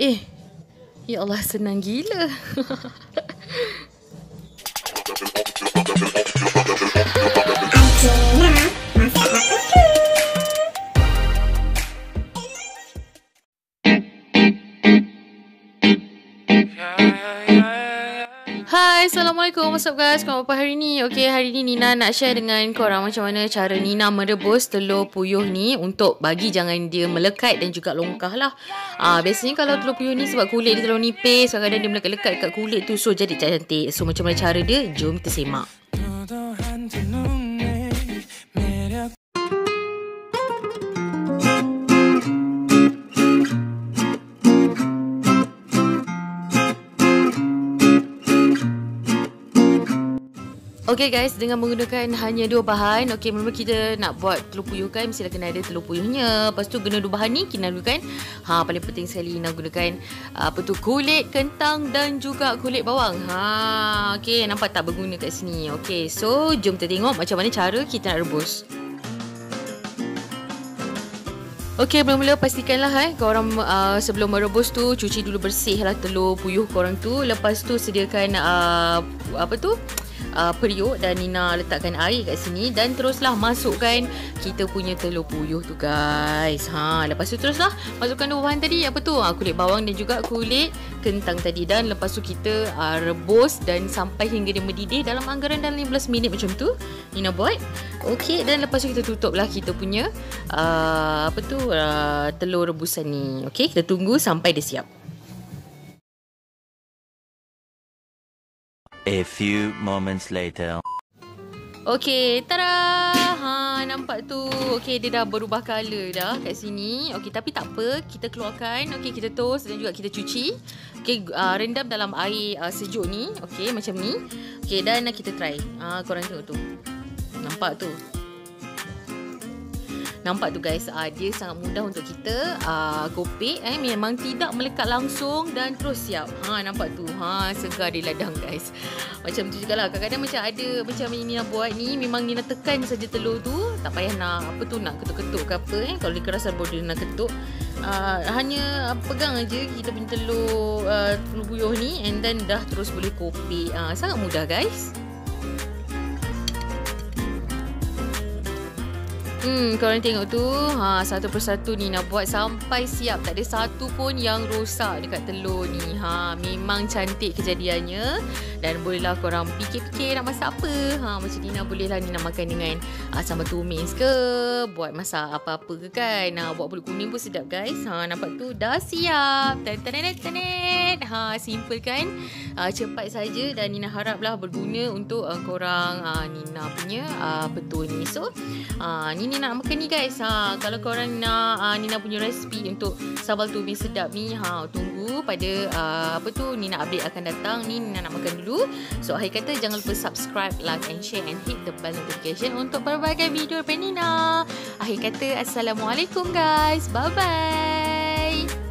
Eh, ya Allah senang gila. Hai, Assalamualaikum. What's up guys? Korang apa hari ni? Okay, hari ni Nina nak share dengan korang macam mana cara Nina merebus telur puyuh ni untuk bagi jangan dia melekat dan juga longkah lah. Ah, biasanya kalau telur puyuh ni sebab kulit dia terlalu nipis, kadang-kadang dia melekat-lekat kat kulit tu so jadi tak cantik. So macam mana cara dia? Jom kita semak. Okay guys, dengan menggunakan hanya dua bahan Okay, mula kita nak buat telur puyuh kan? Mesti kena ada telur puyuhnya. Lepas tu guna dua bahan ni Kita gunakan ha, Paling penting sekali nak gunakan Apa tu, kulit kentang dan juga kulit bawang. Ha, Okay, nampak tak berguna kat sini? Okay, so jom kita tengok macam mana cara kita nak rebus. Okey, mula-mula pastikanlah eh korang uh, sebelum merebus tu cuci dulu bersih lah telur puyuh korang tu. Lepas tu sediakan uh, apa tu? Uh, periuk dan Nina letakkan air kat sini dan teruslah masukkan kita punya telur puyuh tu guys. Ha, lepas tu teruslah masukkan dua bahan tadi apa tu? Uh, kulit bawang dan juga kulit kentang tadi dan lepas tu kita uh, rebus dan sampai hingga dia mendidih dalam anggaran dalam 15 minit macam tu. Nina buat. Okey dan lepas tu kita tutuplah kita punya uh, apa tu uh, telur rebusan ni. Okey, kita tunggu sampai dia siap. A few moments later. Okay, tada! Ha, nampak tu. Okay, dia dah berubah color dah kat sini. Okay, tapi tak apa. Kita keluarkan. Okay, kita toast dan juga kita cuci. Okay, uh, rendam dalam air uh, sejuk ni. Okay, macam ni. Okay, dan kita try. Ha, korang tengok tu. Nampak tu. Nampak tu guys, uh, dia sangat mudah untuk kita uh, kopek eh memang tidak melekat langsung dan terus siap. Ha nampak tu. Ha segar di ladang guys. Macam tu jugalah. Kadang-kadang macam ada macam ini nak buat ni memang Nina tekan saja telur tu, tak payah nak apa tu nak ketuk-ketuk ke apa eh kalau dia kerasan baru dia nak ketuk. Uh, hanya uh, pegang aja kita punya telur uh, telur buyuh ni and then dah terus boleh kopi. Uh, sangat mudah guys. Hmm, korang tengok tu. Ha, satu persatu ni nak buat sampai siap. Tak ada satu pun yang rosak dekat telur ni. Ha, memang cantik kejadiannya. Dan bolehlah korang fikir-fikir nak masak apa. Ha, macam ni nak bolehlah ni nak makan dengan uh, sambal tumis ke. Buat masak apa-apa ke kan. Ha, buat pulut kuning pun sedap guys. Ha, nampak tu dah siap. Tanet-tanet-tanet. Ha, simple kan. Uh, cepat saja dan Nina haraplah berguna untuk uh, korang uh, Nina punya uh, betul ni. So, uh, ni Nina nak makan ni guys. Ha, kalau korang nak uh, Nina punya resipi untuk sambal tumis sedap ni, ha, tunggu pada uh, apa tu Nina update akan datang. Ni Nina nak makan dulu. So, akhir kata jangan lupa subscribe, like and share and hit the bell notification untuk berbagai video daripada Nina. Akhir kata, Assalamualaikum guys. Bye-bye.